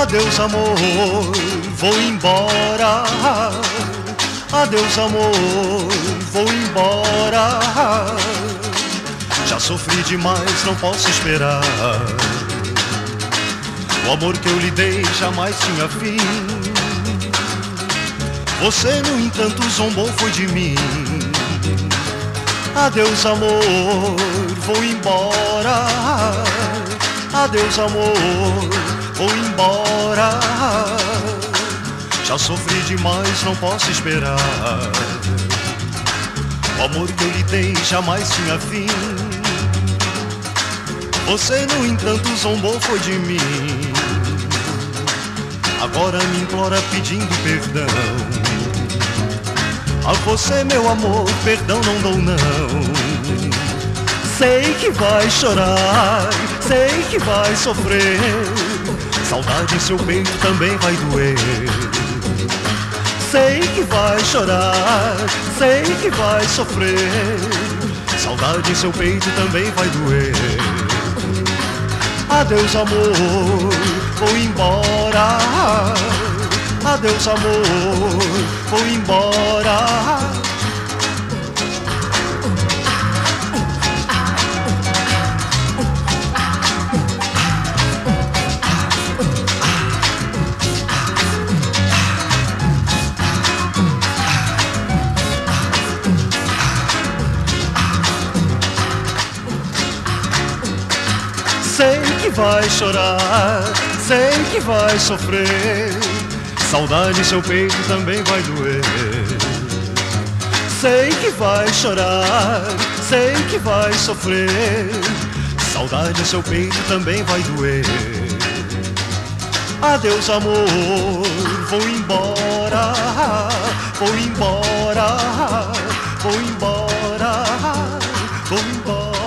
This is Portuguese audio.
Adeus, amor, vou embora. Adeus, amor, vou embora. Já sofri demais, não posso esperar. O amor que eu lhe dei jamais tinha fim. Você, no entanto, zombou foi de mim. Adeus, amor, vou embora. Adeus, amor, vou embora. Já sofri demais, não posso esperar. O amor que eu lhe dei jamais tinha fim. Você, no entanto, zombou foi de mim. Agora me implora pedindo perdão. A você, meu amor, perdão não dou não. Sei que vai chorar, sei que vai sofrer. Saudade em seu peito também vai doer. Sei que vai chorar, sei que vai sofrer. Saudade em seu peito também vai doer. Adeus, amor, vou embora. Adeus, amor, vou embora. Sei que vai chorar, sei que vai sofrer. Saudade seu peito também vai doer. Sei que vai chorar, sei que vai sofrer. Saudade seu peito também vai doer. Adeus, amor, vou embora, vou embora, vou embora, vou embora.